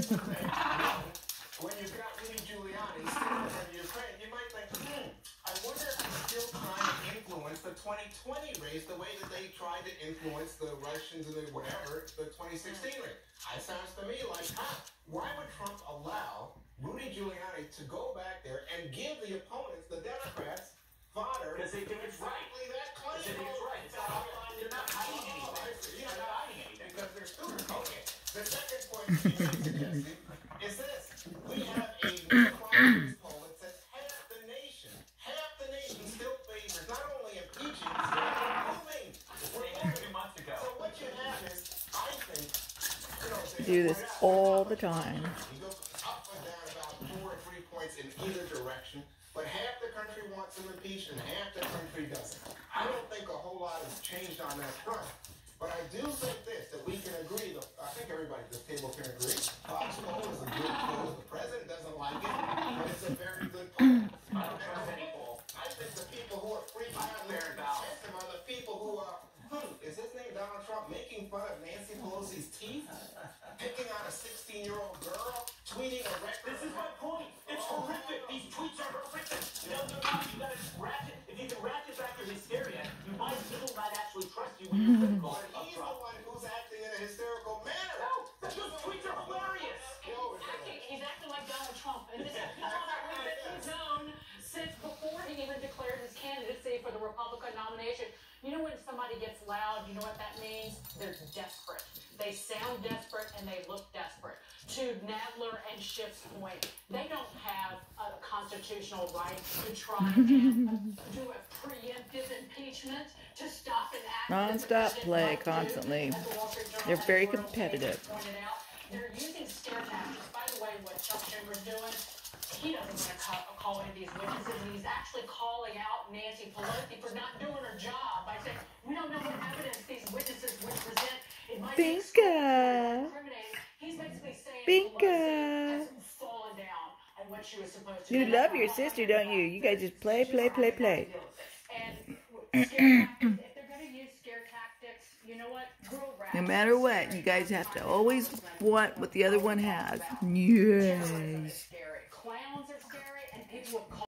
when you've got Rudy Giuliani sitting in Ukraine, you might think, hmm, I wonder if he's still trying to influence the 2020 race the way that they tried to influence the Russians and the whatever, the 2016 race. It sounds to me like, huh, why would Trump allow Rudy Giuliani to go back there and give the opponents, the Democrats, fodder? Because they think it's right. That claim. Because they think it's right. It's not. They're not hiding anything. They're not hiding anything. Because they're students. Okay. The second is this. We have a poll that says half the nation, half the nation still favors not only impeaching, but ago. So what you have is, I think, you know, Do this all the time. You go up and down about four or three points in either direction, but half the country wants him impeached and half the country doesn't. I don't think a whole lot has changed on that front. But I do think this, that we can agree, that I think everybody at this table can agree. Fox poll is a good poll. The president doesn't like it, but it's a very good poll. I don't trust any poll. I think the people who are freaking out there about him are the people who are, hmm, is his name Donald Trump making fun of Nancy Pelosi's teeth? Picking on a 16-year-old girl? Tweeting a record? This is my point. It's horrific. These tweets are horrific. No, they're not. You gotta ratchet. If you can ratchet back your hysteria, you might people might actually trust you when you're critical But of he's Trump. Republican. You know when somebody gets loud, you know what that means? They're desperate. They sound desperate and they look desperate. To Nadler and Schiff's point, they don't have a constitutional right to try and do a preemptive impeachment to stop an act. Non-stop play constantly. the Wall Street Journal They're very competitive. pointed out. They're using scare tactics. By the way, what Chuck Schumer's doing, he doesn't want to call, call any of these witnesses, and he's actually calling out Nancy Pelosi for not doing her job by saying, we don't know what evidence these witnesses would present. It might be Binka. incriminating. He's basically saying Binka. Pelosi has fallen down on what she was supposed to You love your sister, don't you? You guys just play, play, play, play. And scare tactics, if they're going to use scare tactics, you know what? Girl rap. No matter what, you guys have to always want what the other one has. Yes.